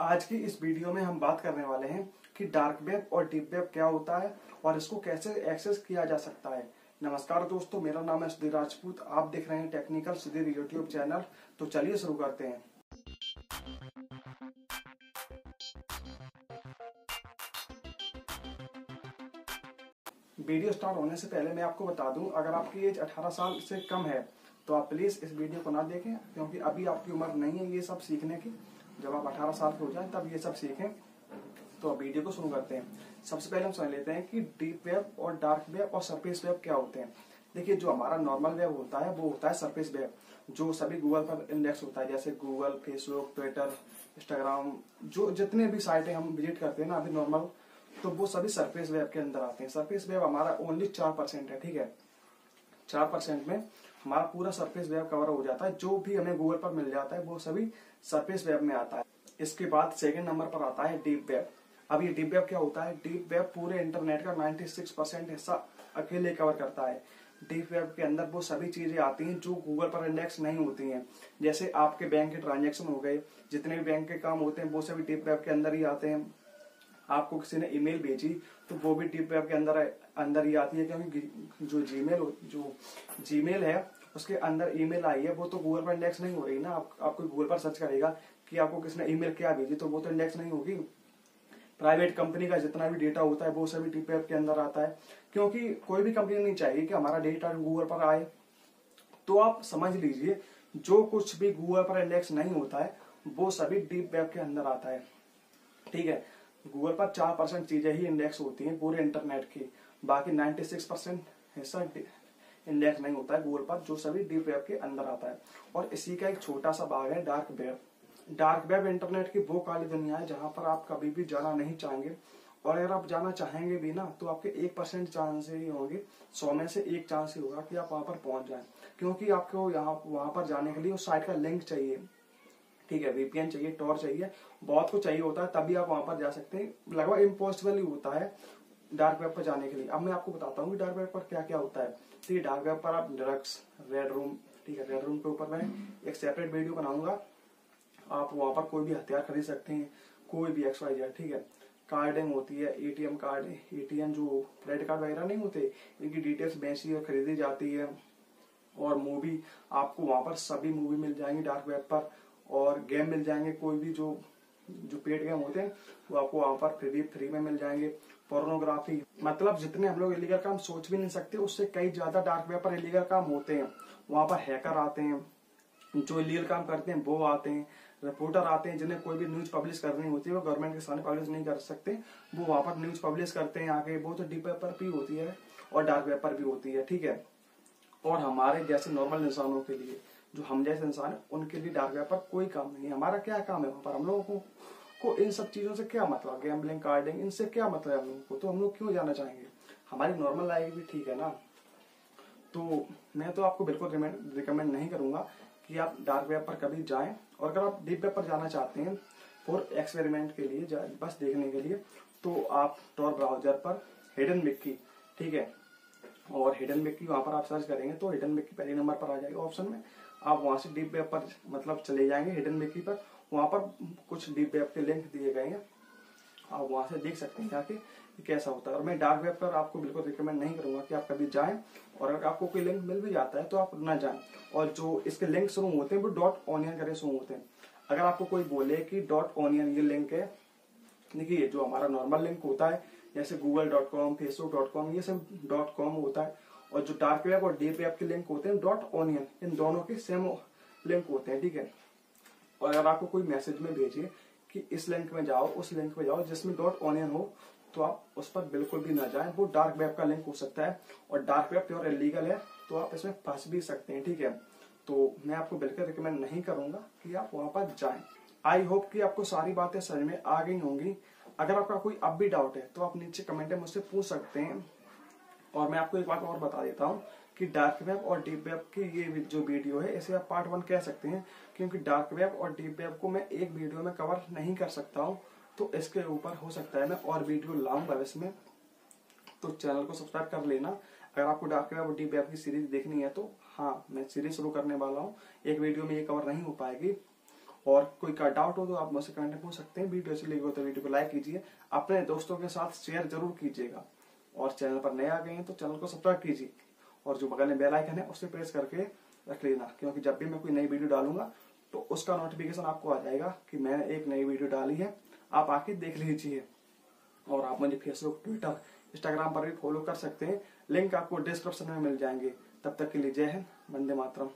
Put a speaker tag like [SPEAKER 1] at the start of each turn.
[SPEAKER 1] आज की इस वीडियो में हम बात करने वाले हैं कि डार्क वेब और डीप वेब क्या होता है और इसको कैसे एक्सेस किया जा सकता है। नमस्कार दोस्तों, मेरा नाम है सुधीर राजपूत। आप देख रहे हैं टेक्निकल सुधीर यूट्यूब चैनल तो चलिए शुरू करते हैं। वीडियो स्टार्ट होने से पहले मैं आपको बता दूँ, अगर आपकी एज 18 साल से कम है तो आप प्लीज़ इस वीडियो को ना देखें, क्योंकि अभी आपकी उम्र नहीं है ये सब सीखने की। जब आप 18 साल के हो जाए, तब ये सब सीखें। तो अब वीडियो को शुरू करते हैं। सबसे पहले हम समझ लेते हैं कि डीप वेब और डार्क वेब और सरफेस वेब क्या होते हैं। देखिए, जो हमारा नॉर्मल वेब होता है, वो होता है सरफेस वेब, जो सभी गूगल पर इंडेक्स होता है, जैसे गूगल, फेसबुक, ट्विटर, इंस्टाग्राम, जो जितने भी साइटें हम विज़िट करते हैं ना अभी नॉर्मल तो वो सभी सरफेस वेब के अंदर आते हैं। सरफेस वेब हमारा ओनली चार परसेंट है, ठीक है? चार परसेंट में हमारा पूरा सरफेस वेब कवर हो जाता है, जो भी हमें गूगल पर मिल जाता है, वो सभी सरफेस वेब में आता है। इसके बाद सेकेंड नंबर पर आता है डीप वेब अब ये डीप वेब क्या होता है? डीप वेब पूरे इंटरनेट का 96 परसेंट हिस्सा अकेले कवर करता है। डीप वेब के अंदर वो सभी चीज़ें आती हैं जो गूगल पर इंडेक्स नहीं होती हैं। जैसे आपके बैंक के ट्रांजेक्शन हो गए, जितने भी बैंक के काम होते हैं, वो सभी डीप वेब के अंदर ही आते हैं। आपको किसी ने ईमेल भेजी तो वो भी डीप वेब के अंदर अंदर ही आती है, क्योंकि जो जीमेल जो जीमेल है उसके अंदर ईमेल आई है वो तो गूगल पर इंडेक्स नहीं हो रही ना। आप, आपको गूगल पर सर्च करेगा कि आपको किसने ईमेल क्या भेजी तो वो तो इंडेक्स नहीं होगी। प्राइवेट कंपनी का जितना भी डेटा होता है वो सभी वेब के अंदर आता है। क्योंकि कोई भी कंपनी नहीं चाहिए कि हमारा डेटा गूगल पर आए। तो आप समझ लीजिए जो कुछ भी गूगल पर इंडेक्स नहीं होता है वो सभी डीप वेब के अंदर आता है। ठीक है? गूगल पर चार परसेंट चीज़ें ही इंडेक्स होती हैं पूरे इंटरनेट की। बाकी नाइन्टी सिक्स परसेंट हिस्सा इंडेक्स नहीं होता है गूगल पर, जो सभी डीप वेब के अंदर आता है। और इसी का एक छोटा सा भाग है dark web dark web internet की वो काली दुनिया है, जहाँ पर आप कभी भी जाना नहीं चाहेंगे। और अगर आप जाना चाहेंगे भी ना तो आपके एक परसेंट चांस ही होंगे, सौ में से एक चांस ही होगा कि आप वहाँ पर पहुँच जाएँ। क्योंकि आपको यहाँ, वहाँ पर जाने के लिए उस साइट का लिंक चाहिए। ठीक है वीपीएन चाहिए टॉर चाहिए, बहुत कुछ चाहिए होता है, तभी आप वहाँ पर जा सकते हैं। लगभग इम्पॉसिबल ही होता है डार्क वेब पर जाने के लिए। अब मैं आपको बताता हूँ कि डार्क वेब पर क्या क्या होता है। ठीक है डार्क वेब पर आप ड्रग्स रेड रूम ठीक है रेड रूम के ऊपर मैं एक सेपरेट वीडियो बनाऊँगा। आप वहाँ पर कोई भी हथियार खरीद सकते हैं, कोई भी एक्स वाई जेड ठीक है। कार्डिंग होती है एटीएम कार्ड एटीएम जो क्रेडिट कार्ड वगैरह नहीं होते, इनकी डिटेल्स बेची और खरीदी जाती है। और मूवी आपको वहाँ पर सभी मूवी मिल जाएँगी डार्क वेब पर, और गेम मिल जाएँगे कोई भी जो जो पेड गेम होते हैं, वो आपको वहाँ पर फ्री फ्री में मिल जाएँगे। पोर्नोग्राफी मतलब जितने हम लोग इलीगल काम सोच भी नहीं सकते, उससे कई ज़्यादा डार्क वेब पर इलीगल काम होते हैं। वहाँ पर हैकर आते हैं, जो इलीगल काम करते हैं, वो आते हैं रिपोर्टर आते हैं, जिन्हें कोई भी न्यूज़ पब्लिश करनी होती है, वो गवर्नमेंट के सामने पब्लिश नहीं कर सकते। वो वहाँ पर न्यूज़ पब्लिश करते हैं आगे वो तो डीप वेब पर भी होती है और डार्क वेब पर भी होती है, ठीक है? और हमारे जैसे नॉर्मल इंसानों के लिए जो हम जैसे इंसान है, उनके लिए डार्क वेब पर कोई काम नहीं है। हमारा क्या काम है? वहाँ पर हम लोगों को को इन सब चीज़ों से क्या मतलब? गैम्बलिंग कार्डिंग इनसे क्या मतलब है हम लोगों को? तो हम लोग क्यों जाना चाहेंगे? हमारी नॉर्मल लाइफ भी ठीक है ना? तो मैं तो आपको बिल्कुल रिकमेंड नहीं करूँगा कि आप डार्क वेब पर कभी जाएँ। और अगर आप डीप वेब पर जाना चाहते हैं फॉर एक्सपेरिमेंट के लिए बस देखने के लिए तो आप टॉर ब्राउज़र पर हिडन मिक्की ठीक है? और हिडन मिक्की वहाँ पर आप सर्च करेंगे तो हिडन मिक्की पहले नंबर पर आ जाएगा ऑप्शन में। आप वहाँ से डीप वेब पर मतलब चले जाएँगे हिडन मिक्की पर। वहाँ पर कुछ डीप वेब के लिंक दिए गए हैं। आप वहाँ से देख सकते हैं जाके कैसा होता है। और मैं डार्क वेब पर आपको बिल्कुल रिकमेंड नहीं करूँगा कि आप कभी जाएँ। और अगर आपको कोई लिंक मिल भी जाता है तो आप ना जाएँ। और जो इसके लिंक शुरू होते हैं, वो डॉट ऑनियन करे शुरू होते हैं। अगर आपको कोई बोले कि डॉट ऑनियन ये लिंक है, देखिए जो हमारा नॉर्मल लिंक होता है, जैसे Google dot com Facebook dot com ये सब डॉट कॉम होता है। और जो डार्क वेब और डीप वेब के लिंक होते हैं डॉट ऑनियन इन दोनों के सेम लिंक होते हैं, ठीक है? और अगर आपको कोई मैसेज में भेजिए कि इस लिंक में जाओ, उस लिंक में जाओ, जिसमें डॉट ऑनियन हो तो आप उस पर बिल्कुल भी ना जाएँ। वो डार्क वेब का लिंक हो सकता है और डार्क वेब प्योर इलीगल है तो आप इसमें फंस भी सकते हैं, ठीक है? तो मैं आपको बिल्कुल रिकमेंड नहीं करूँगा कि आप वहाँ पर जाएँ। आई होप कि आपको सारी बातें समझ में आ गई होंगी। अगर आपका कोई अब भी डाउट है तो आप नीचे कमेंट में मुझसे पूछ सकते हैं। और मैं आपको एक बात और बता देता हूँ कि डार्क वेब और डीप वेब की ये जो वीडियो है, इसे आप पार्ट वन कह सकते हैं, क्योंकि डार्क वेब और डीप वेब को मैं एक वीडियो में कवर नहीं कर सकता हूँ तो इसके ऊपर हो सकता है मैं और वीडियो लाऊं भविष्य में तो चैनल को सब्सक्राइब कर लेना। अगर आपको डार्क वेब और डीप वेब की सीरीज़ देखनी है तो हाँ मैं सीरीज़ शुरू करने वाला हूँ। एक वीडियो में ये कवर नहीं हो पाएगी। और कोई का डाउट हो तो आप मुझसे कमेंट पूछ सकते हैं। वीडियो अच्छी लगी हो तो वीडियो को लाइक कीजिए। अपने दोस्तों के साथ शेयर ज़रूर कीजिएगा। और चैनल पर नए आ गए हैं तो चैनल को सब्सक्राइब कीजिए। और जो बगल में बेल आइकन है, उसे प्रेस करके रख लेना, क्योंकि जब भी मैं कोई नई वीडियो डालूँगा तो उसका नोटिफिकेशन आपको आ जाएगा कि मैंने एक नई वीडियो डाली है। आप आके देख लीजिए। और आप मुझे फेसबुक ट्विटर इंस्टाग्राम पर भी फॉलो कर सकते हैं। लिंक आपको डिस्क्रिप्शन में मिल जाएँगे। तब तक के लिए जय हिंद, वंदे मातरम।